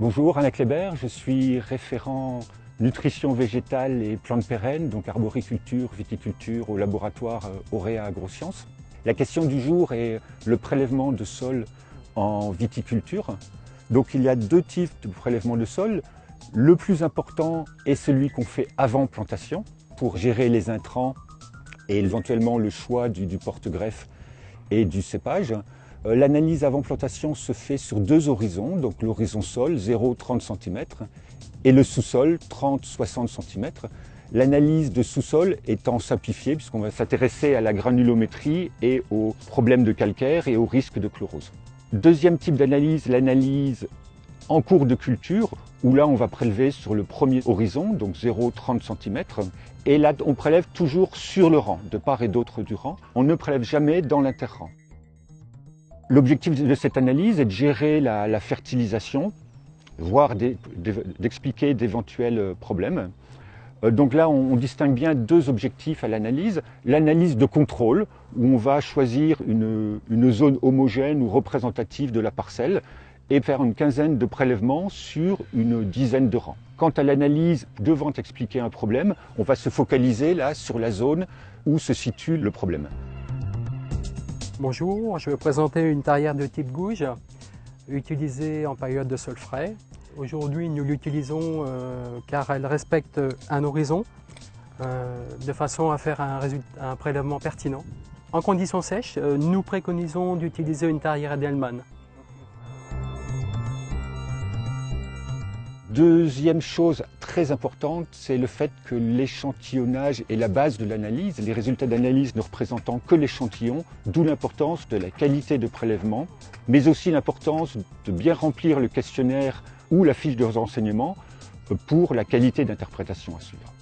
Bonjour, Alain Kléber, je suis référent nutrition végétale et plantes pérennes, donc arboriculture, viticulture au laboratoire euh, Auréa AgroSciences. La question du jour est le prélèvement de sol en viticulture. Donc il y a deux types de prélèvement de sol. Le plus important est celui qu'on fait avant plantation pour gérer les intrants et éventuellement le choix du porte-greffe et du cépage. Euh, l'analyse avant plantation se fait sur deux horizons, donc l'horizon sol 0-30 cm et le sous-sol 30-60 cm. L'analyse de sous-sol étant simplifiée puisqu'on va s'intéresser à la granulométrie et aux problèmes de calcaire et aux risques de chlorose. Deuxième type d'analyse, l'analyse en cours de culture, où là on va prélever sur le premier horizon, donc 0-30 cm, et là on prélève toujours sur le rang, de part et d'autre du rang. On ne prélève jamais dans l'interrang. L'objectif de cette analyse est de gérer la, fertilisation, voire d'expliquer d'éventuels problèmes. Euh, donc là, on, on, distingue bien deux objectifs à l'analyse. L'analyse de contrôle, où on va choisir une, une, zone homogène ou représentative de la parcelle et faire une quinzaine de prélèvements sur une dizaine de rangs. Quant à l'analyse devant expliquer un problème, on va se focaliser là sur la zone où se situe le problème. Bonjour, je vais présenter une tarière de type gouge utilisée en période de sol frais. Aujourd'hui, nous l'utilisons euh, car elle respecte un horizon euh, de façon à faire un, prélèvement pertinent. En conditions sèches, euh, nous préconisons d'utiliser une tarière Edelman. Deuxième chose très importante, c'est le fait que l'échantillonnage est la base de l'analyse, les résultats d'analyse ne représentant que l'échantillon, d'où l'importance de la qualité de prélèvement, mais aussi l'importance de bien remplir le questionnaire ou la fiche de renseignement pour la qualité d'interprétation à suivre.